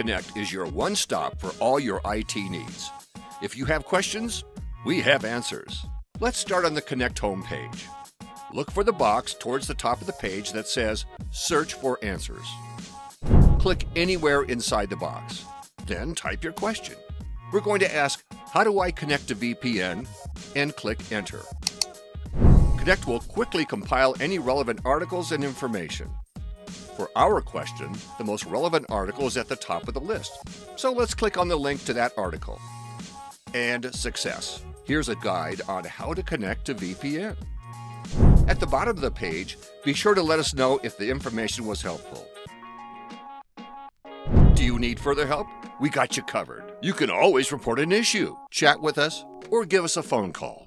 Connect is your one stop for all your IT needs. If you have questions, we have answers. Let's start on the Connect homepage. Look for the box towards the top of the page that says Search for Answers. Click anywhere inside the box. Then type your question. We're going to ask, How do I connect to VPN? and click Enter. Connect will quickly compile any relevant articles and information. For our question, the most relevant article is at the top of the list. So let's click on the link to that article. And success. Here's a guide on how to connect to VPN. At the bottom of the page, be sure to let us know if the information was helpful. Do you need further help? We got you covered. You can always report an issue, chat with us, or give us a phone call.